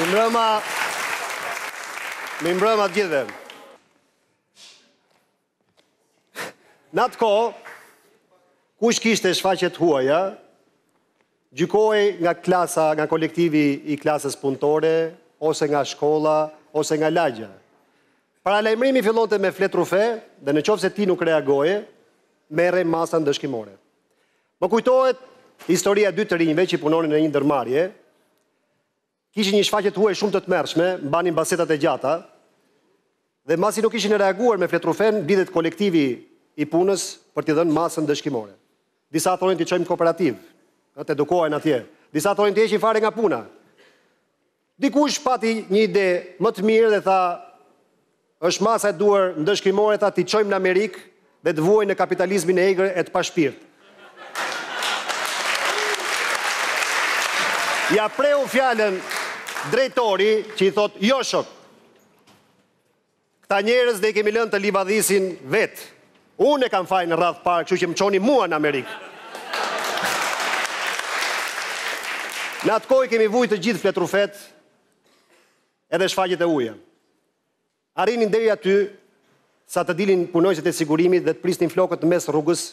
Mirëmbrëma, mirëmbrëma të gjithëve. Në atë kohë, kush kishte shfaqje të huaja, Gjykohej nga klasa, nga kolektivi i klasës punëtore, ose nga shkolla, ose nga lagja. Paralajmërimi fillonte me fletërrufe dhe në qoftë se ti nuk reagoje, merreshin masa ndëshkimore. Më kujtohet historia e dy të rinjve që punonin në një ndërmarrje, Kishin një shfaqje të huaj shumë të tmerrshme, mbanin basetat e gjata dhe mbasi nuk kishin reaguar me fletërrufenë, mblidhet kolektivi i punës për t'i dhënë masën ndëshkimore. Disa thonin t'i çojmë në kooperativë, ë, t'edukohen atje. Disa thonin t'i heqin fare nga puna. Dikush pati një ide më të mirë dhe tha, Është masa e duhur ndëshkimore, tha, t'i çojmë në Amerikë dhe të vuajnë në kapitalizmin e egër e të pashpirt. Ia preu fjalën drejtori që i thotë, Jo shok. Këta njerëz ne i kemi lënë të livadhisin vetë. Unë e kam fajin në radhë të parë, kështu që më çoni mua në Amerikë. Në atë kohë i kemi vuajtur të gjithë fletërrufetë. Edhe shfaqjet e huaja. Arrinin deri aty sa të dilin punonjësit e sigurimit dhe të prisnin flokët në mes rrugës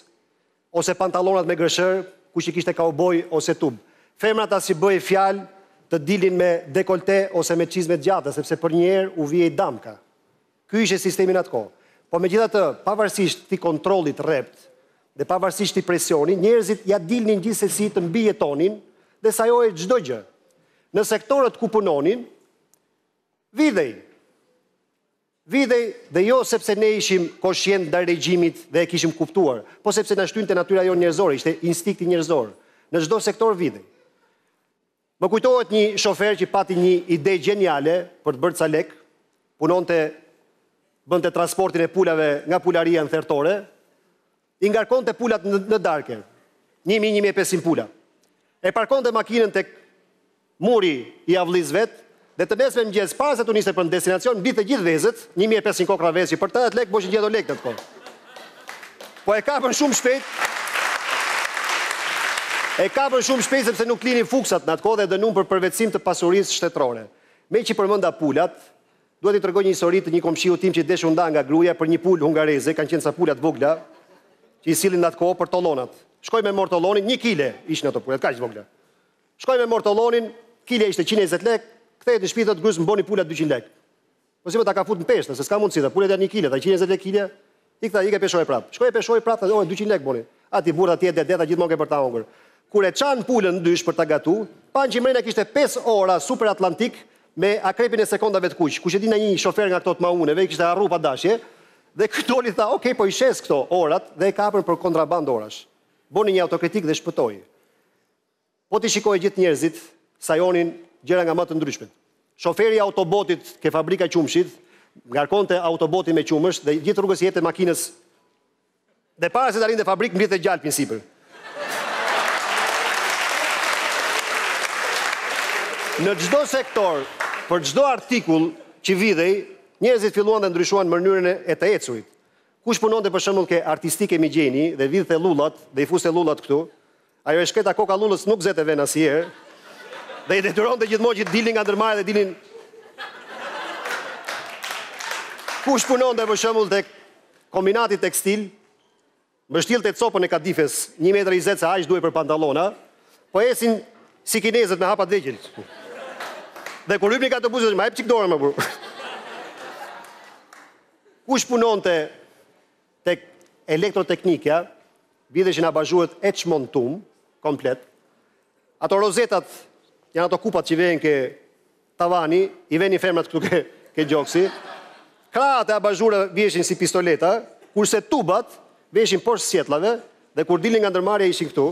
ose pantallonat me grëshërë, kush i kishte kauboj ose tub. Femrat as bëhej fjalë të dilnin me dekolte ose me çizme të gjata, sepse përnjëherë u vihej damka. Ky ishte sistemi në atë kohë. Por megjithatë, pavarësisht këtij kontrolli të rreptë dhe pavarësisht këtij presioni, njerëzit ia dilnin gjithsesi të mbijetonin dhe sajohej çdo gjë. Në sektorët ku punonin, vidhej. Vidhej dhe jo sepse ne ishim koshient ndaj regjimit dhe e kishim kuptuar, po sepse na shtynte natyra jonë njerëzore, ishte instinkti njerëzor. Në çdo sektor vidhej. Më kujtohet një shofer që pati një ide gjeniale për të bërë ca lekë, punonte bënte transportin e pulave nga pularia në thertore, i ngarkonte pulat në darkë, një mijë, një mijë e pesëqind pula. E parkonte makinën tek muri i avllisë së vet Dhe të nesërmen në mëngjes para se të nisej për në destinacion mblidhte gjithë vezët, një mijë e pesëqind kokrra vezë që për tetëdhjetë lekë bojshin dhjetë lekë në atë kohë. Po e kapën shumë shpejt. E kapën shumë shpejt sepse nuk linin fuksat në atë kohë dhe e dënuan për përvetësim të pasurisë shtetërore. Meqë i përmenda pulat, dua t'ju tregoj një histori të një komshiu tim që desh u nda nga gruaja për një pulë hungareze, kanë qenë ca pula të vogla që i sillnin në atë kohë për tollonat. Shkoi e mori tollonin, një kile ishin ato pulat, kaq të vogla. Shkoi e mori tollonin, kilja ishte qind e njëzet lekë, kthehet në shtëpi thotë grusë më boni pulat dyqind lekë. Po si ore ta ka fut në peshë, se s'ka mundësi, tha pulet janë një kile, tha qind e njëzet lekë kilja, ik tha ik e peshoje prapë. Shkoi e peshoi prapë, tha ore dyqind lekë boni. A ti burrë tha ti je dede tha gjithmonë ke për ta hongër. Kur e çanë pulën në dysh për ta gatu, pan që mrena kishte pesë ora super atlantik me akrepin e sekondave të kuq, kush e di nonji shofer nga këto të mauneve i kishte harru pa dashje, dhe ky doli tha ok po i shes këto orat dhe e kapën për kontrabandë orash. Boni një autokritikë dhe shpëtoi. Po ti shikoje gjithë njerëzit sajonin gjëra nga më të ndryshmet. Shoferi i autobotit ke fabrika qumshit, ngarkonte autobotin me qumësht dhe gjithë rrugës i jepte makinës dhe para se t'arrinte fabrikë mblidhte gjalpin sipër. Në çdo sektor, për çdo artikull që vidhej, njerëzit filluan dhe ndryshuan mënyrën e të ecurit. Kush punonte për shembull ke artistike Migjeni dhe vidhte llullat dhe i fuste llullat këtu, Ajo e shkreta koka llullës nuk zente ven asnjëherë dhe i detyronte gjithmonë që të dilnin nga ndërmarrja dhe dilnin Kush punonte për shembull tek kombinati tekstil, mbështillte copën e kadifes, një metër e njëzet se aq duhej për pantallona, po ecnin si kinezët me hapa të vegjël. Dhe kur hypnin ke autobuzët, ma jep çik dorën mër burrë. Kush punonte tek elektroteknikja, vidheshin abazhuret e çmontum, komplet, ato rozetat, janë ato kupat që vejnë ke tavani, i vejshin femrat këtu ke, ke gjoksi, krahat e abazhurit i vejshin si pistoleta, kurse tubat, i vejshin poshtë sqetllave, dhe kur dilin nga ndërmarja ishin këtu,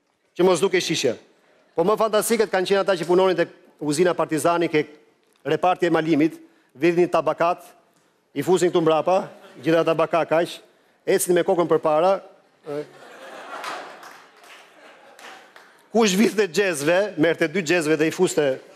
Që mos dukej shishja. Po më fantastikët kanë qenë ata që punonin tek uzina Partizani ke reparti emalimit, vidhnin tabakat, i fusnin këtu mbrapa, gjitha tabaka kaq, ecnin me kokën përpara, kush vidhte xhezve, merrte dy xhezve dhe i fuste